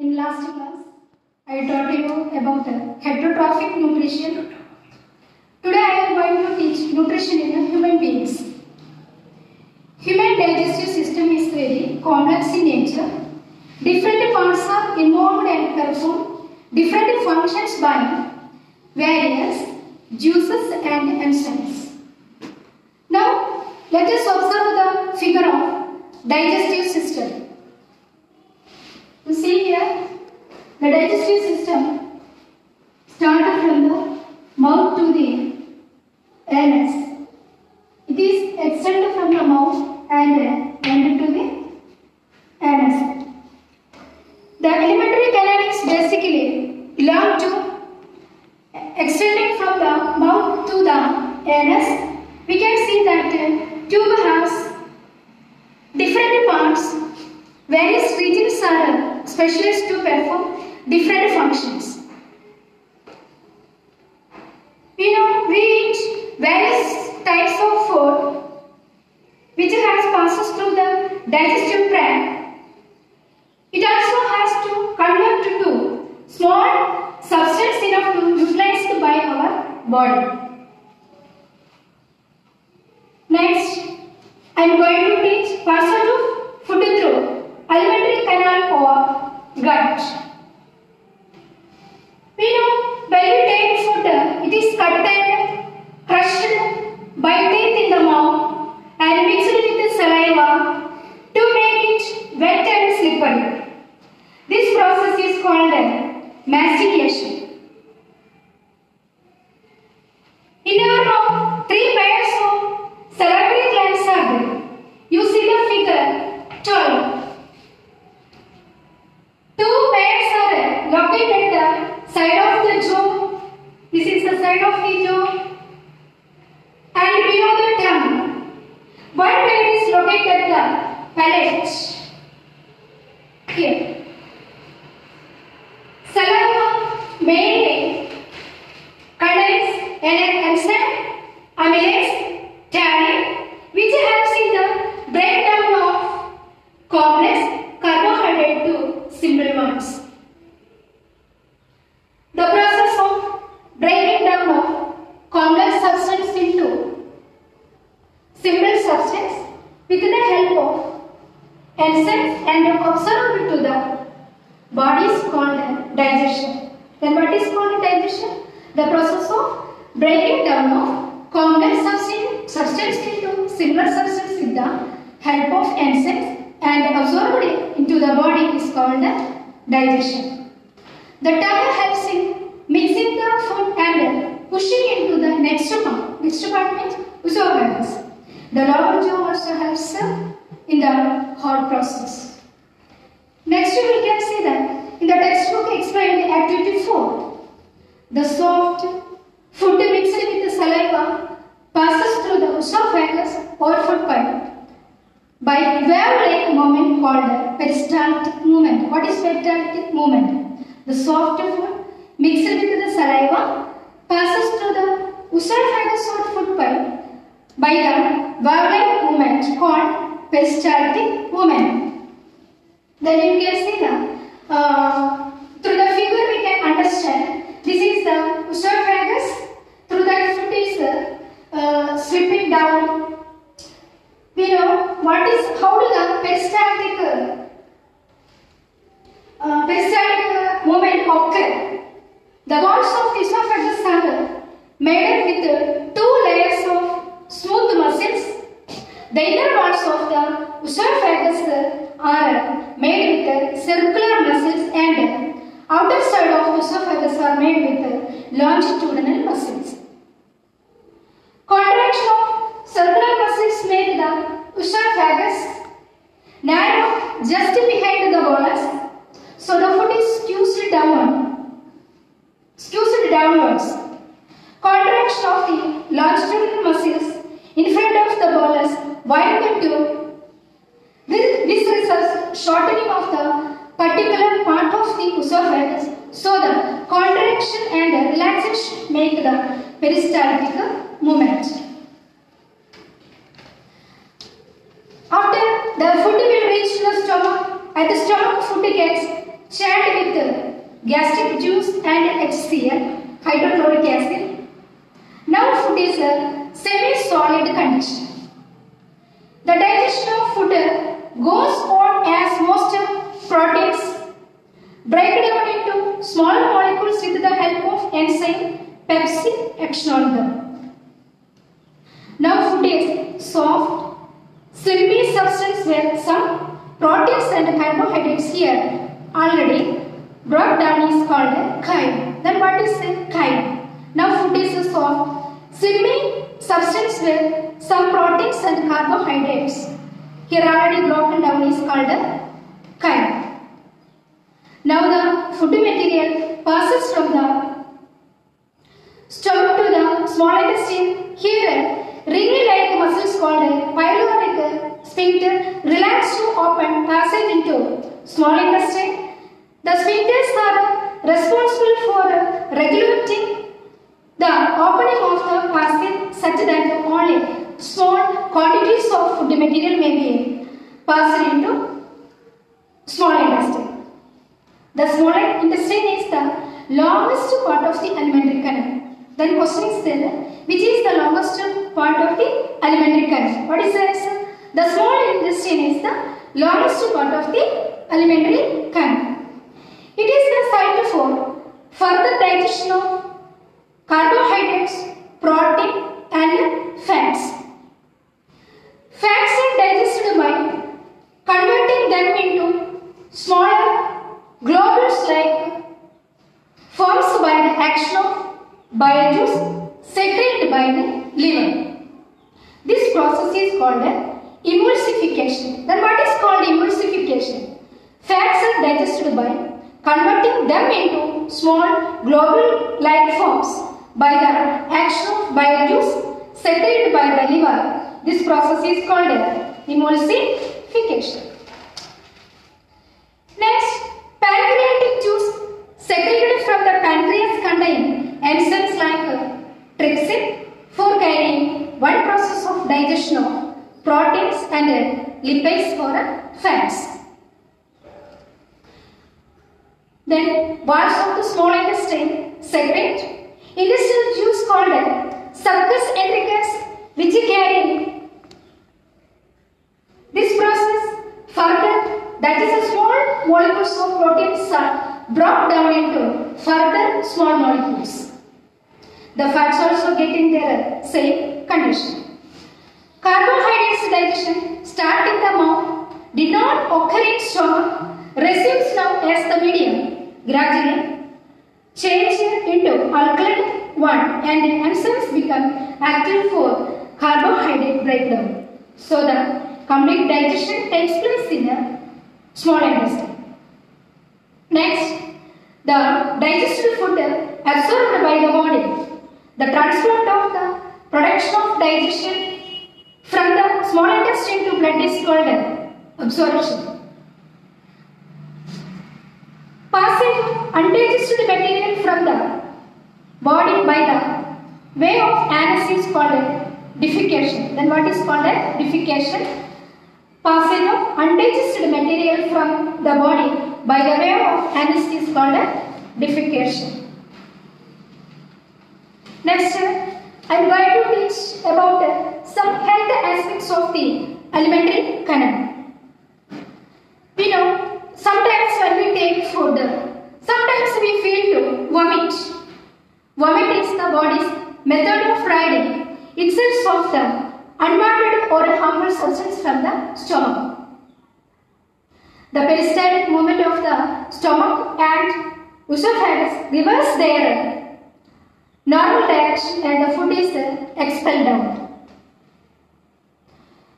In last class, I taught you about the heterotrophic nutrition. Today I am going to teach nutrition in human beings. Human digestive system is very complex in nature. Different parts are involved and perform different functions by various juices and enzymes. Now, let us observe the figure of digestive system. You see here, the digestive system started from the mouth to the anus. It is extended from the mouth and ended to the anus. The alimentary canal is basically belong to extending from the mouth to the anus. We can see that uh, tube has different parts. Various regions are specialized to perform different functions. We know we eat various types of food which has passes through the digestive tract. It also has to convert to small substance enough to utilized by our body. Next, I am going to teach passage of food through alimentary canal or gut. We know when we take food, it is cut and crushed by teeth in the mouth and mixed with the saliva to make it wet and slippery. This process is called mastication. In our mouth, three pairs of salivary glands are there. You see the figure 12. Two pairs are located at the side of the jaw. This is the side of the jaw. And below the tongue. One pair is located at the palate. Here. Saliva mainly contains an enzyme, amylase, ptyalin, which helps in the breakdown of complex carbohydrate to simple ones. The process of breaking down of complex substance into simple substance with the help of enzymes and absorbed to the body is called digestion. Then what is called digestion? The process of breaking down of complex substance, substance into similar substance with the help of enzymes and absorbed into the body is called digestion. The tongue helps in mixing the food and pushing into the next part. Next part means esophagus. The lower jaw also helps in the whole process. Next we can see that in the textbook explained activity 4. The soft food the saliva passes through the esophagus or food pipe by wave-like movement called peristaltic movement. What is peristaltic movement? The soft food mixed with the saliva passes through the esophagus or food pipe by the wave-like movement called peristaltic movement. Then you can see the uh, through the figure we can understand this is the esophagus through that food is uh, uh, slipping down. We know what is how do the peristaltic uh, peristaltic movement occur. The walls of the esophagus are made with two layers of smooth muscles. The inner walls of the esophagus are made with circular muscles and outer side of the esophagus are made with longitudinal muscles. Contraction of circular muscles make the esophagus narrow just behind the bolus, so the food is squeezed downward, squeezed downwards. Contraction of the longitudinal muscles in front of the bolus widen the tube. this, this results shortening of the so the contraction and relaxation make the peristaltic movement. After the food will reach the stomach, at the stomach food gets churned with the gastric juice and HCl, hydrochloric acid. Now food is a semi-solid condition. The digestion of food goes on as most proteins break down small molecules with the help of enzyme pepsin action on them. Now food is soft, slimy substance with some proteins and carbohydrates here already brought down is called a chyme. Then what is a chyme? Now food is a soft, slimy substance with some proteins and carbohydrates. Here already broken down is called a chyme. Now the food material passes from the stomach to the small intestine. Here, ringy-like muscles called pyloric sphincter relax to open passage into small intestine. The sphincters are responsible for regulating the opening of the passage such that only small quantities of food material may be passed into small intestine. The small intestine is the longest part of the alimentary canal. Then question is there, which is the longest part of the alimentary canal? What is the answer? The small intestine is the longest part of the alimentary canal. It is the site for further digestion of carbohydrates, protein and. Fats are digested by converting them into smaller globules like forms by the action of bile juice secreted by the liver. This process is called emulsification. Then what is called emulsification? Fats are digested by converting them into small globule-like forms by the action of bile juice secreted by the liver. This process is called emulsification. Next, pancreatic juice secreted from the pancreas contain enzymes like trypsin for carrying one process of digestion of proteins and lipase for fats. Then walls of the small intestine secrete intestinal juice called succus entericus carry this process further that is a small molecules of proteins are brought down into further small molecules. The fats also get in their same condition. Carbohydrates digestion start in the mouth, did not occur in stomach, receives now as the medium, gradually change into alkaline one and enzymes become active for carbohydrate breakdown. So the complete digestion takes place in the small intestine. Next, the digested food absorbed by the body. The transport of the production of digestion from the small intestine to blood is called absorption. Of undigested material from the body by the way of anus is called defecation. Then what is called a defecation? Passage of undigested material from the body by the way of anus is called a defecation. Next, I am going to teach about some health aspects of the alimentary canal. We know sometimes when we take food, sometimes we feel to vomit. Vomit is the body's method of ridding of the unwanted or harmful substance from the stomach. The peristaltic movement of the stomach and esophagus reverse their normal direction and the food is expelled out.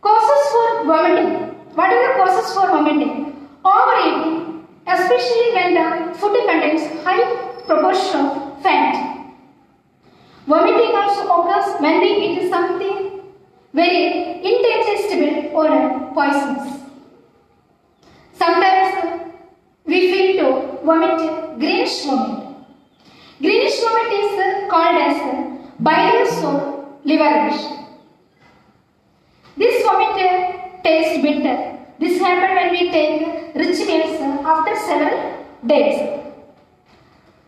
Causes for vomiting. What are the causes for vomiting? Overeating, especially when the food contains high proportion of fat. Vomiting also occurs when we eat something very indigestible or poisonous. Sometimes we feel to vomit greenish vomit. Greenish vomit is called as bile or liverish. This vomit tastes bitter. This happens when we take rich meals after several days.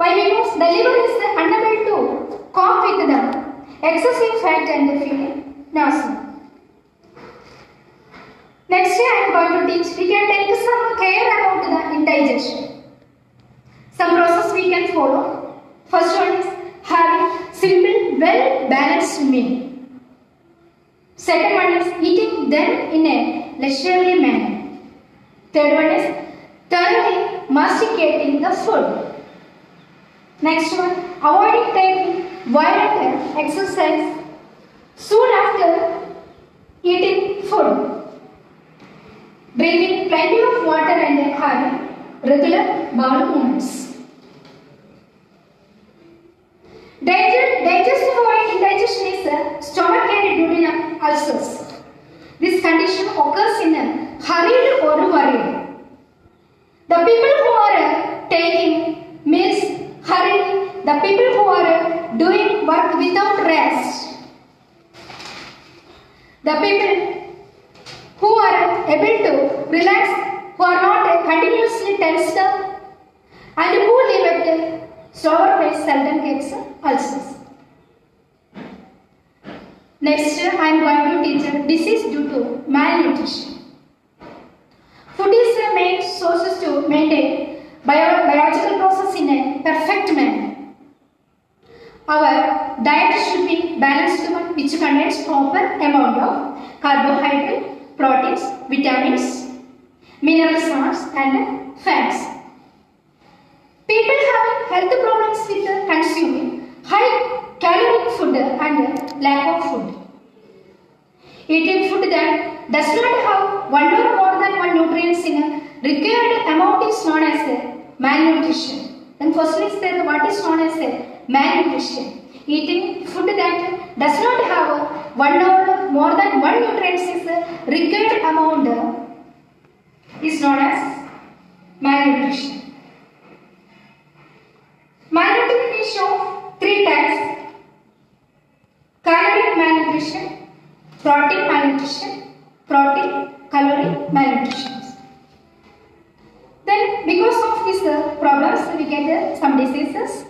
Why? Because the liver is unable to cope with the excessive fat and the feeling nausea. Next I am going to teach, we can take some care about the indigestion. Some process we can follow. First one is having simple, well balanced meal. Second one is eating them in a leisurely manner. Third one is thoroughly masticating the food. Next one, avoiding taking violent exercise soon after eating food. Drinking plenty of water and having regular bowel movements. Digest, digestive or indigestion is a stomach and duodenal ulcers. This condition occurs in a hurried or worried. The people who are taking the people who are doing work without rest, the people who are able to relax, who are not continuously tensed up, and who live at a slower pace seldom gets ulcers. Next, I am going to teach disease due to malnutrition. Food is the main sources to maintain bio- biological process in a perfect manner. Our diet should be balanced one which contains proper amount of carbohydrate, proteins, vitamins, mineral salts and fats. People having health problems with consuming high caloric food and lack of food. Eating food that does not have one or more than one nutrients in a required amount is known as malnutrition. Then firstly is there what is known as a malnutrition. Eating food that does not have one or more than one nutrients is required amount is known as malnutrition. Malnutrition is shown three types. Caloric malnutrition, protein malnutrition, protein calorie malnutrition. Then because of these uh, problems we get uh, some diseases.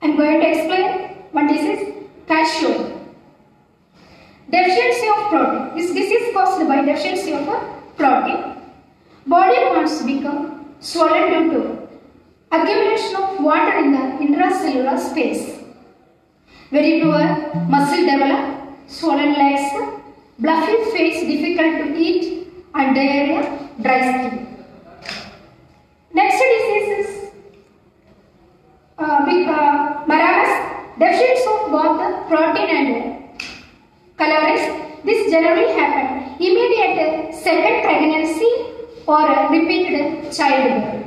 I am going to explain one disease, calcium. Deficiency of protein. This disease caused by deficiency of a protein. Body parts become swollen due to accumulation of water in the intracellular space. Very poor muscle develop, swollen legs, bluffy face difficult to eat and diarrhea, dry skin. Next disease is uh, uh, deficiency of both protein and calories. This generally happen immediate second pregnancy or repeated childbirth.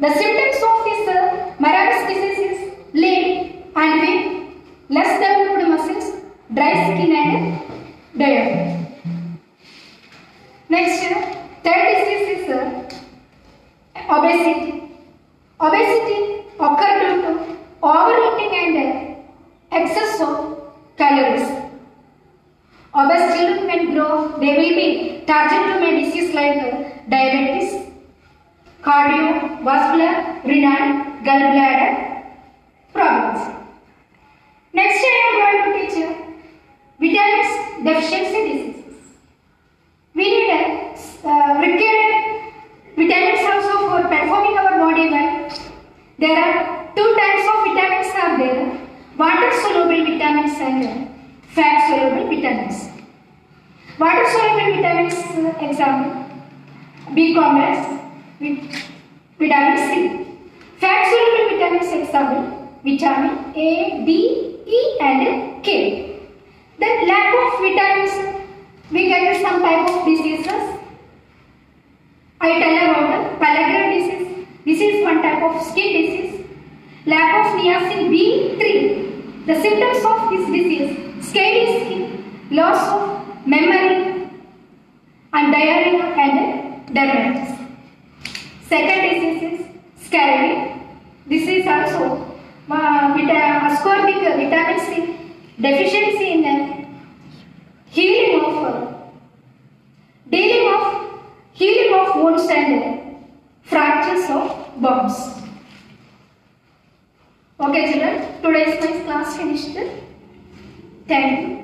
The symptoms of this uh, Maravis disease is lame and weak, less developed muscles, dry skin and diarrhea. Next, uh, third disease is uh, obesity. Obesity occurs due to overeating and excess of calories. Obese children when grow, they will be targeted to a disease like uh, diabetes, cardiovascular, renal, gallbladder problems. Next, I am going to teach you vitamins deficiency diseases. We need a uh, required vitamins also for performing our body well. There are two types of vitamins are there. Water soluble vitamins and fat soluble vitamins. Water soluble vitamins uh, example B complex, vit- vitamin C. Fat soluble vitamins example vitamin A, D, E and K. Then lack of vitamins we get some type of diseases. I tell about the pellagra disease. This is one type of skin disease. Lack of niacin B3. The symptoms of this disease: scaly skin, loss of memory, and diarrhea and dermatitis. Second disease is scurvy. Is also uh, ascorbic vitamin C deficiency in the healing of dealing of healing of wounds and fractures of bones. Okay children, today's my class finished. Thank you.